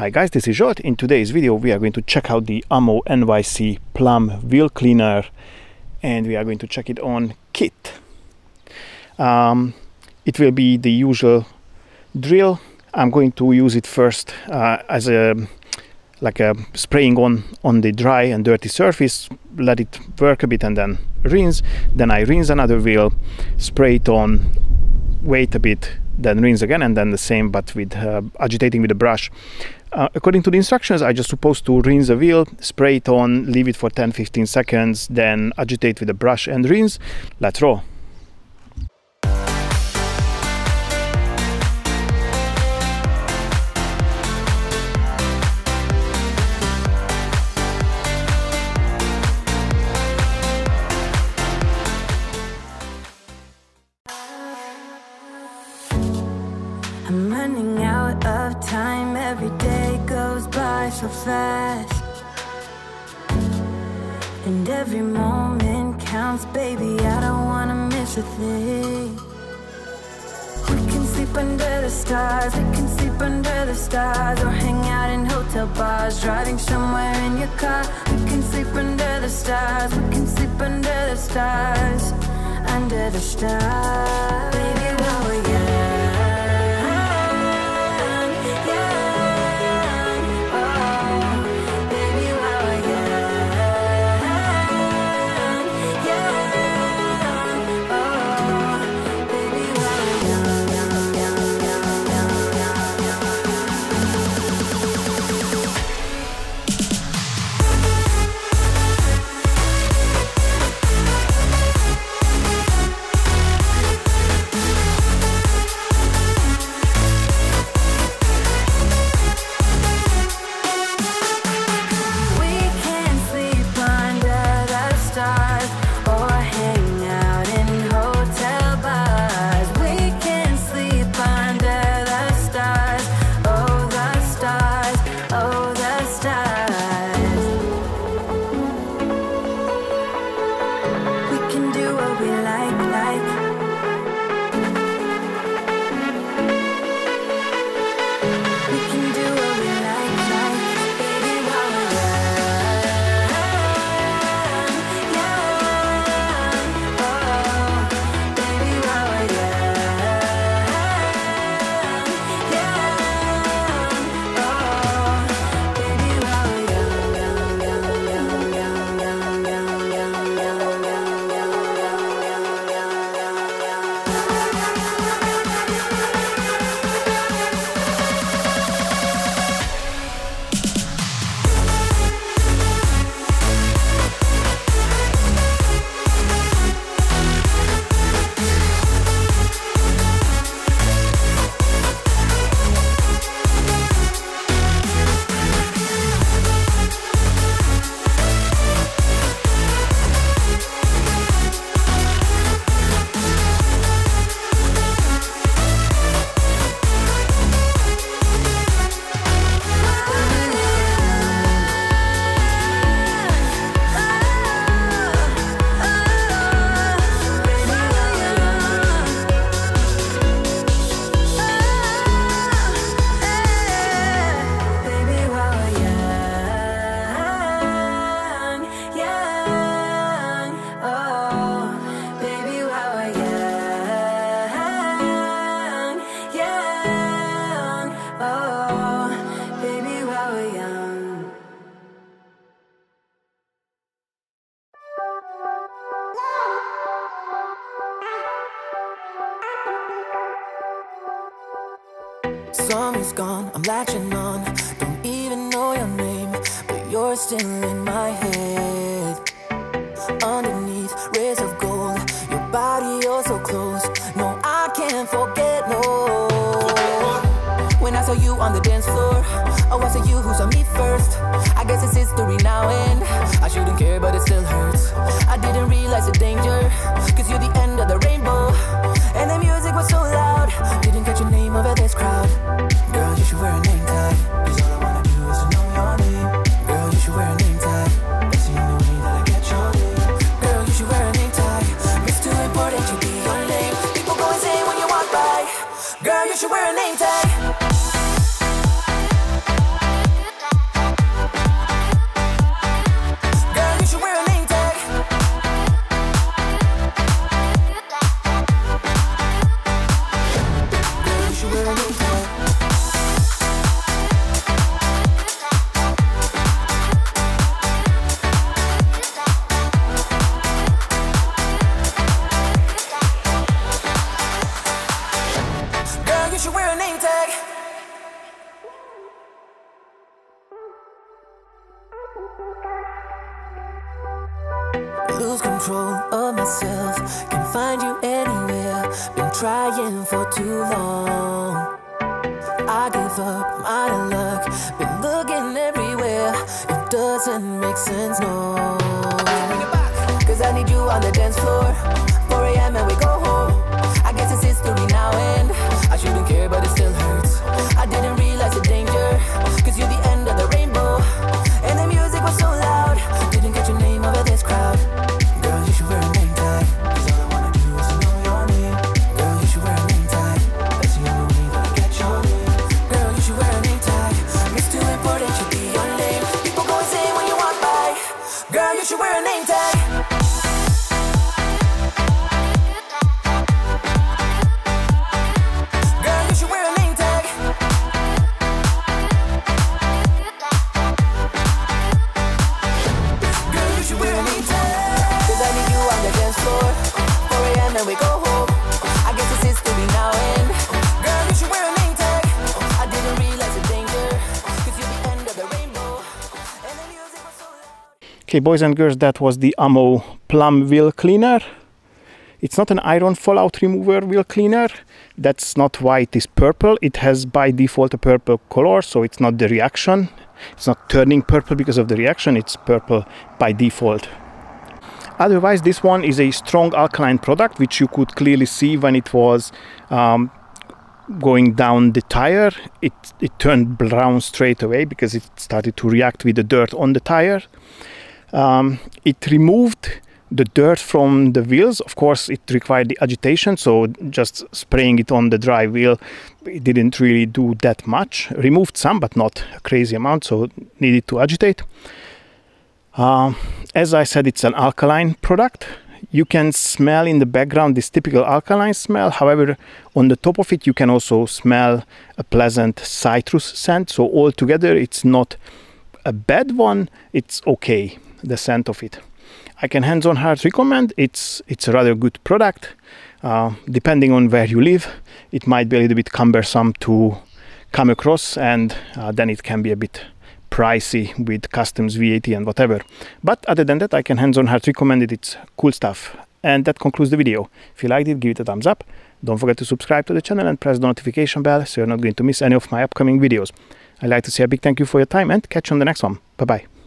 Hi guys, this is Zsolt. In today's video we are going to check out the AMMO NYC Plum Wheel Cleaner and we are going to check it on kit. Um, it will be the usual drill. I'm going to use it first uh, as a like a spraying on on the dry and dirty surface let it work a bit and then rinse then I rinse another wheel spray it on wait a bit then rinse again and then the same but with uh, agitating with a brush. Uh, according to the instructions i just supposed to rinse the wheel spray it on leave it for 10-15 seconds then agitate with a brush and rinse. Let's roll fast And every moment counts, baby I don't wanna miss a thing. We can sleep under the stars We can sleep under the stars Or hang out in hotel bars Driving somewhere in your car. We can sleep under the stars We can sleep under the stars Under the stars. Baby, be like Summer's gone, I'm latching on. Don't even know your name But you're still in my head. Underneath rays Girl, you should wear a name tag. Lose control of myself, can find you anywhere. Been trying for too long. I give up, out of luck. Been looking everywhere, it doesn't make sense, no. Cause I need you on the dance floor. Okay, boys and girls, that was the AMMO Plum Wheel Cleaner. It's not an iron fallout remover wheel cleaner. That's not why it is purple. It has by default a purple color, so it's not the reaction. It's not turning purple because of the reaction, it's purple by default. Otherwise, this one is a strong alkaline product, which you could clearly see when it was um, going down the tire. It, it turned brown straight away because it started to react with the dirt on the tire. Um, it removed the dirt from the wheels. Of course, it required the agitation, so just spraying it on the dry wheel, it didn't really do that much. Removed some, but not a crazy amount, so needed to agitate. Um, as I said, it's an alkaline product. You can smell in the background this typical alkaline smell. However, on the top of it, you can also smell a pleasant citrus scent. So altogether, it's not a bad one. It's okay, the scent of it. I can hands-on hard recommend. It's it's a rather good product. Uh, depending on where you live, it might be a little bit cumbersome to come across, and uh, then it can be a bit pricey with customs, VAT, and whatever. But other than that, I can hands-on hard recommend it. It's cool stuff. And that concludes the video. If you liked it, give it a thumbs up. Don't forget to subscribe to the channel and press the notification bell so you're not going to miss any of my upcoming videos. I'd like to say a big thank you for your time and catch you on the next one. Bye bye.